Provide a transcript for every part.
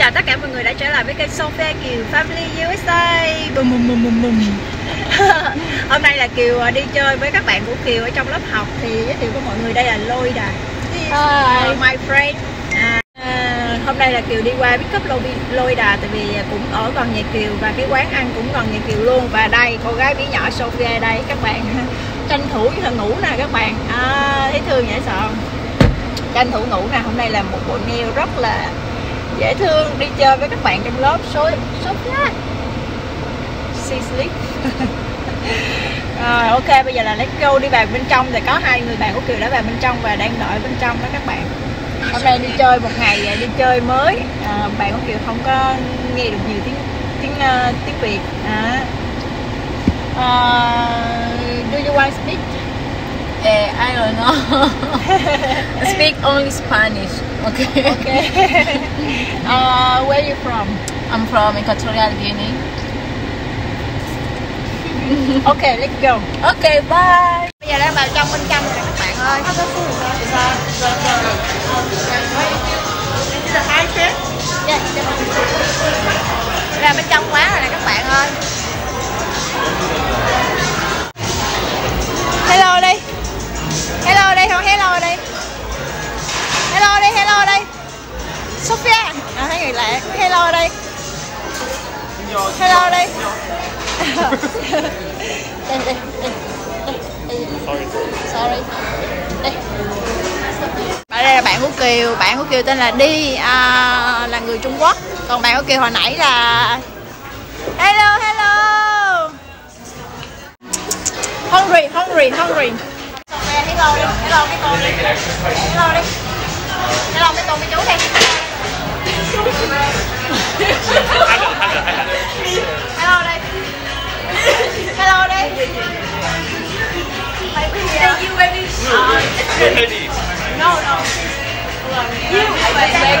chào tất cả mọi người đã trở lại với kênh Sophia Kiều Family USA bum bum bum bum bum Hôm nay là Kiều à, đi chơi với các bạn của Kiều ở trong lớp học thì giới thiệu với mọi người đây là Lôi Đà uh, My friend. À, à, Hôm nay là Kiều đi qua pick up Lôi, Lôi Đà tại vì cũng ở gần nhà Kiều và cái quán ăn cũng gần nhà Kiều luôn. Và đây cô gái bí nhỏ Sophia đây các bạn. Tranh thủ thời ngủ nè các bạn. À, thấy thương dễ sợ tranh thủ ngủ nè hôm nay là một bộ nail rất là dễ thương đi chơi với các bạn trong lớp số số khác see sleep rồi ok bây giờ là let's go đi vào bên trong thì có hai người bạn của kiều đã vào bên trong và đang đợi bên trong đó các bạn. Hôm nay đi chơi một ngày à, đi chơi mới. À, bạn của kiều không có nghe được nhiều tiếng tiếng uh, tiếng việt. À. Uh, do you want to speak? Eh, I don't know. Speak only Spanish. Okay. okay uh, where you from I'm from Equatorial Guinea. okay let's go Okay, bye. bây giờ đang vào trong bên trong rồi các bạn ơi This is a high chef. Yeah, là bên trong Sophia. À, thấy người lạ hello đây. Hello đây. Đây đây đây sorry. Sorry đây đây là bạn của Kiều. Bạn của Kiều tên là Đi. À, là người Trung Quốc. Còn bạn của Kiều hồi nãy là hello hello. Hungry hungry hungry. Hello đi hello. Cái con đi hello đi. Hello cái con với chú đi. Hello đây hello đây baby yeah. you baby uh, no no you okay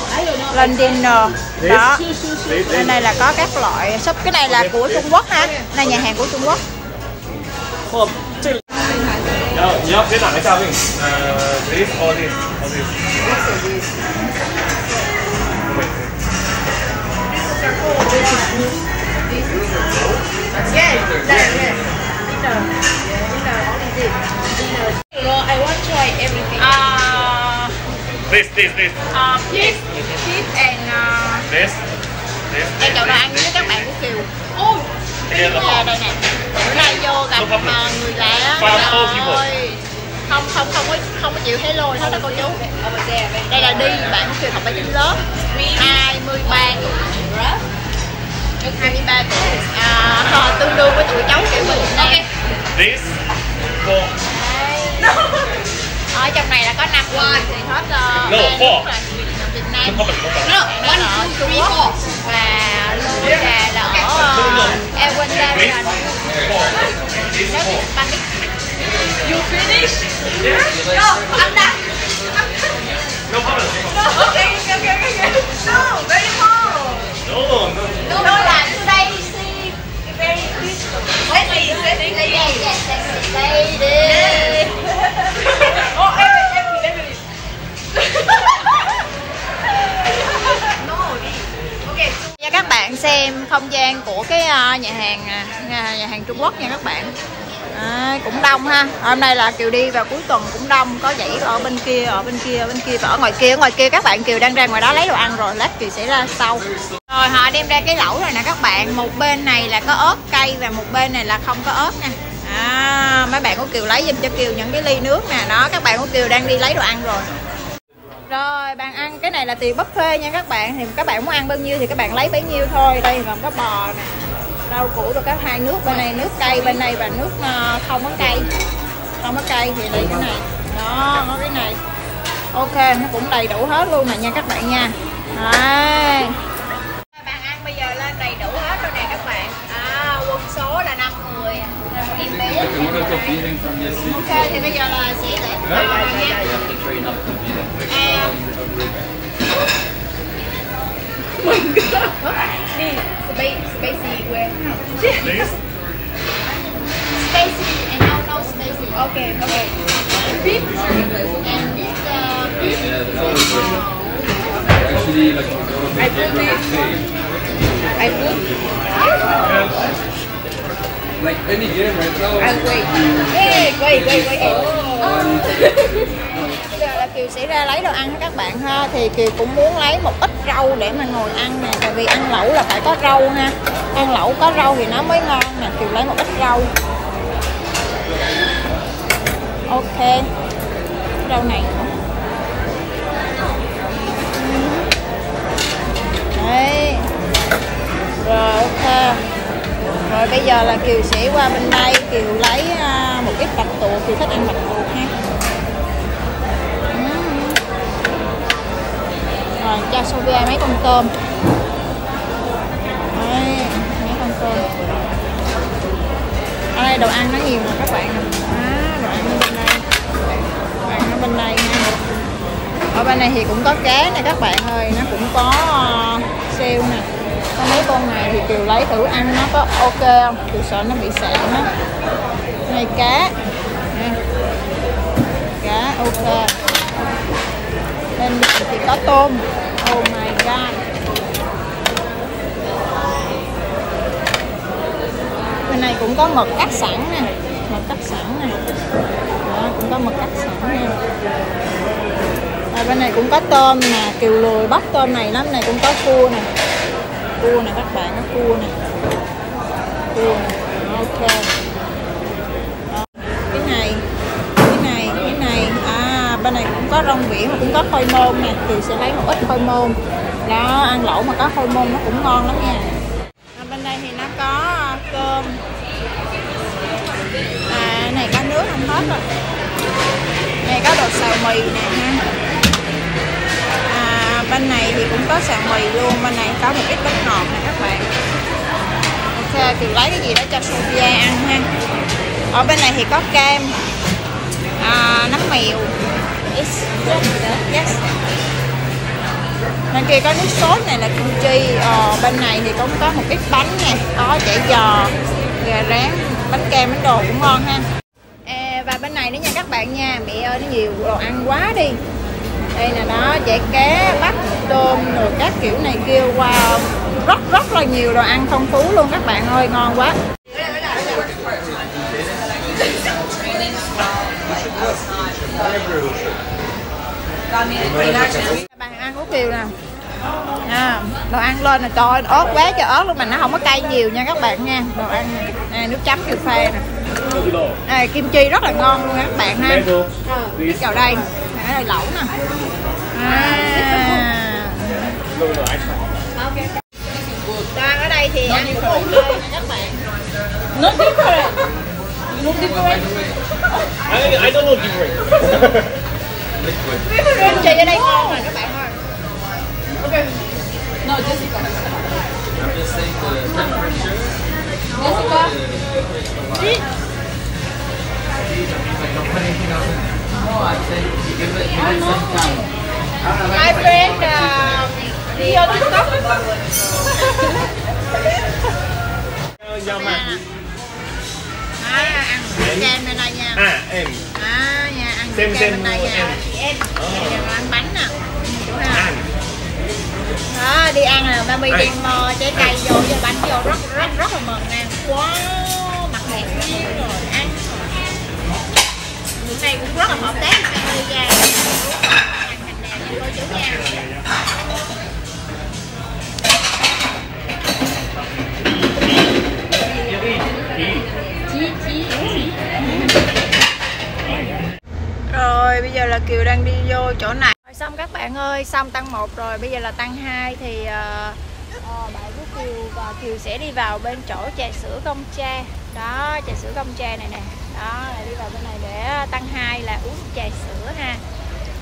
London đó. Nên đây là có các loại shop. Cái này là của Trung Quốc ha. Này nhà hàng của Trung Quốc. Yeah, yeah, yeah. Dinner, dinner, only dinner. I want to try everything. Uh, this, this, this. Uh, please this this. em chọn đồ ăn với các bạn của Kiều Đây Dạ, đây nè. Bữa nay vô gặp mà người lạ. Ơi. Không không không có không có chịu hello hết đó cô chú. Đây là đi bạn của Kiều học ở trên lớp. 23 tuổi. 23 tuổi. À, tương đương với tuổi cháu Kiều mình. Nè This four. ở trong này là có 5 người thì hết uh, No, four. Nó là ở Trung Quốc và Đà là ở Ecuador This Nó four. Spanish You finish? No, I'm done. No problem. Okay, okay, okay, okay. No, very full. No no. No, no, là today see very beautiful. Sexy, sexy lady. Yes, yes, lady. oh, Emily, Emily, Emily. Các bạn xem không gian của cái ờ, nhà hàng à, nhà, nhà hàng Trung Quốc nha các bạn. À, cũng đông ha. À, hôm nay là kiều đi vào cuối tuần cũng đông có dãy ở bên kia ở bên kia ở bên kia và ở ngoài kia ở ngoài kia các bạn kiều đang ra ngoài đó lấy đồ ăn rồi lát kiều sẽ ra sau. Rồi họ đem ra cái lẩu rồi nè các bạn. Một bên này là có ớt cay và một bên này là không có ớt nè à, mấy bạn của kiều lấy giùm cho kiều những cái ly nước nè. Đó các bạn của kiều đang đi lấy đồ ăn rồi rồi bạn ăn cái này là tiền buffet nha các bạn. Thì các bạn muốn ăn bao nhiêu thì các bạn lấy bấy nhiêu thôi. Đây gồm có bò nè rau củ rồi các hai nước bên này nước cay bên này và nước ờ, không có cay. Không có cay thì đây cái này. Đó có cái này. Ok nó cũng đầy đủ hết luôn nè, nha các bạn nha. Đây, bạn ăn bây giờ lên đầy đủ hết rồi nè các bạn. À, quân số là 50 little confusing from yesterday. ok thì bây giờ là sẽ để You have to train up to be there. à, Đi, space, spacey where? Please. Stacy and no no Stacy Okay, okay. and this uh, this Yeah, that's all. Actually, like, I put this. I put. Like any game right? Now. Wait. Hey, wait, wait, wait. Bây giờ là Kiều sẽ ra lấy đồ ăn cho các bạn ha. Thì Kiều cũng muốn lấy một ít rau để mà ngồi ăn nè. Tại vì ăn lẩu là phải có rau ha. Ăn lẩu có rau thì nó mới ngon nè. Kiều lấy một ít rau. Ok. Rau này bây giờ là Kiều sẽ qua bên đây. Kiều lấy à, một ít bạch tuộc. Kiều thích ăn bạch tuộc ha. Ừ. Rồi cho Sophia mấy con tôm. Đấy, mấy con tôm. Ở đây đồ ăn nó nhiều nè các bạn. À, Đồ ăn ở bên đây. Đồ ăn ở bên đây nha. Ở bên này thì cũng có cá nè các bạn ơi. Nó cũng có à, uh, sale nè. Có mấy con này thì Kiều lấy thử ăn nó có ok không? Kiều sợ nó bị sạn á. Này cá. Nè. Cá ok. Bên này thì có tôm. Oh my god. Bên này cũng có mực cắt sẵn nè. Mực cắt sẵn nè. Đó, cũng có mực cắt sẵn nè. À, bên này cũng có tôm nè. Kiều lùi bắt tôm này lắm này cũng có cua nè cua nè các bạn nó cua nè. Cua nè ok. Đó, cái này cái này cái này. À bên này cũng có rong biển mà cũng có khôi môn nè. Thì sẽ lấy một ít khôi môn. Đó ăn lẩu mà có khôi môn nó cũng ngon lắm nha. À, bên đây thì nó có à, cơm. À này có nước không hết rồi. Này có đồ xào mì nè ha bên này thì cũng có xào mì luôn bên này có một ít bánh ngọt nè các bạn. Ok thì lấy cái gì đó cho Sophia ăn ha. Ở bên này thì có kem à, nấm mèo. Yes. yes. bên kia có nước sốt này là kim chi ờ, bên này thì cũng có một ít bánh nè có chả giò gà rán bánh kem bánh đồ cũng ngon ha. À, và bên này nữa nha các bạn nha. Mẹ ơi nó nhiều đồ ăn quá đi đây là nó chả cá bắp tôm rồi các kiểu này kia. Wow rất rất là nhiều đồ ăn phong phú luôn các bạn ơi ngon quá. Bạn ăn của kiều nè. À, đồ ăn lên là trời ơi, ớt quá trời ớt luôn mà nó không có cay nhiều nha các bạn nha. Đồ ăn à, nước chấm kiều pha nè. À, kim chi rất là ngon luôn các bạn ha. Please. vào đây ở đây lẩu nè à. ăn ở đây thì ăn cũng ok nha các bạn Not different. Not different. I, I don't know different. kim chi ở đây ngon rồi các bạn ơi No, Jessica. I'm just saying the temperature. Jessica. No. My friend uh, đi vô tiktok Yum à. à, ăn kem bên đây nha À, em. à nha ăn Xem, kem bên đây nha em. em ăn bánh nè Ăn. đó đi ăn là ba mi Đây. đem uh, trái cây vô bánh vô rất rất rất là mừng nè wow mặt đẹp riêng rồi Kiều đang đi vô chỗ này. Rồi xong các bạn ơi Xong tăng 1 rồi bây giờ là tăng 2 Thì uh, ờ, bạn của Kiều và Kiều sẽ đi vào bên chỗ trà sữa công cha. Đó trà sữa công cha này nè. Đó là đi vào bên này để tăng 2 là uống trà sữa ha.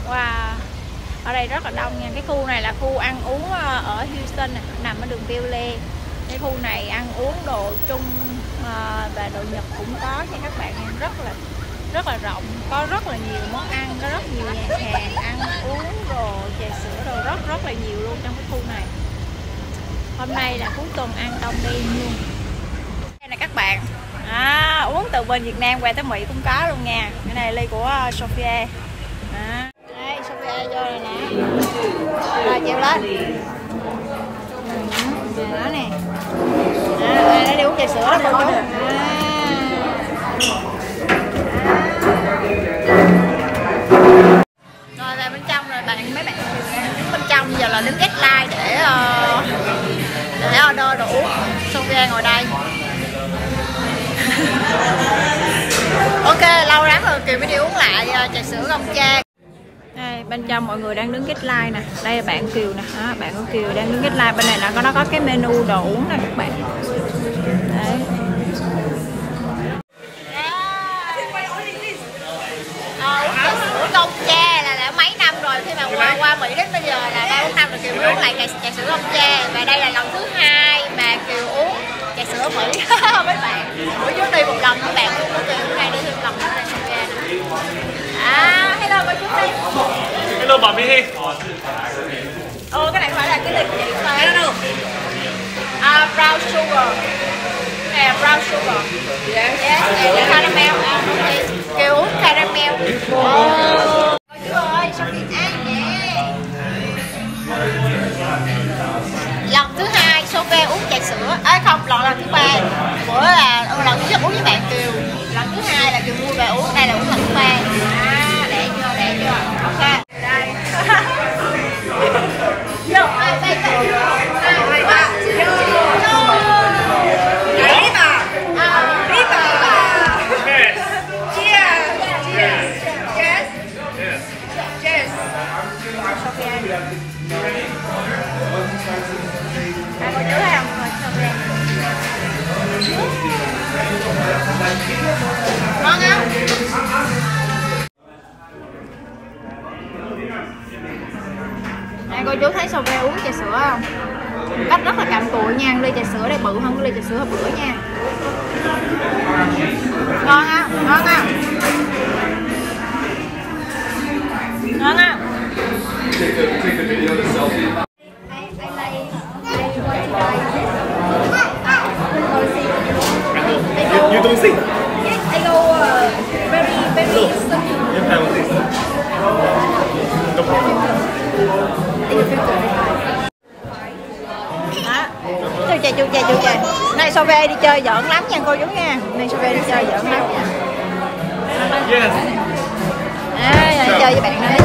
Wow ở đây rất là đông nha. Cái khu này là khu ăn uống ờ, ở Houston nằm ở đường Bel cái khu này ăn uống đồ Trung ờ, và đồ Nhật cũng có nha các bạn rất là rất là rộng có rất là nhiều món ăn có rất nhiều nhà hàng ăn uống đồ trà sữa đồ rất rất là nhiều luôn trong cái khu này. Hôm nay là cuối tuần ăn đông đen luôn. Đây là các bạn. À, uống từ bên Việt Nam qua tới Mỹ cũng có luôn nha. Cái này ly của uh, Sophia à. đây Sophia vô đây nè. Rồi chịu lên. Ừ, đó nè. À, đây đi uống trà sữa. Chú à. Rồi vào bên trong rồi bạn mấy bạn đứng bên trong giờ là đứng get line để uh, để order đủ uống. Sophia ngồi đây. Ok lâu lắm rồi kiều mới đi uống lại uh, trà sữa gông cha. Đây, bên trong mọi người đang đứng kết line nè. Đây là bạn kiều nè. Đó, bạn của kiều đang đứng kết line bên này là có nó có cái menu đồ uống nè các bạn. Đấy Ờ, uống trà sữa công cha là đã mấy năm rồi khi mà qua qua Mỹ đến bây giờ là ba bốn năm rồi Kiều mới uống lại trà, sữa công cha và đây là lần thứ hai mà Kiều uống trà sữa Mỹ mấy bạn bữa trước đi một lần các bạn uống của Kiều nay đi thêm lần nữa trà sữa cha à hello cô chú đi Hello bà Mỹ Ồ cái này phải là cái gì vậy? Phải? À brown sugar. Nè brown sugar. Yes. Yes, caramel. À. Kêu uống caramel. Ồ. À không, lần lần Ngon không? Này cô chú thấy Sophia uống trà sữa không? Cách rất là cặm cụi nha, ly trà sữa đây bự hơn ly trà sữa hôm bữa nha Ngon không? Ngon không? Ngon không? You don't sing I go uh, very very You have this No problem chu chè chu chè chu chè này Sophie đi chơi giỡn lắm nha cô chú nha. Này Sophie đi chơi giỡn lắm nha. Yes. À, chơi với bạn này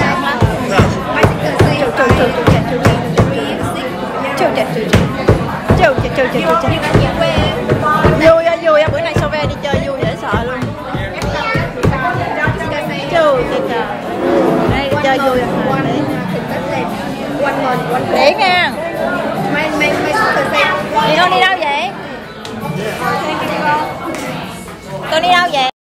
để nha Thì con đi đâu vậy? Con đi đâu vậy?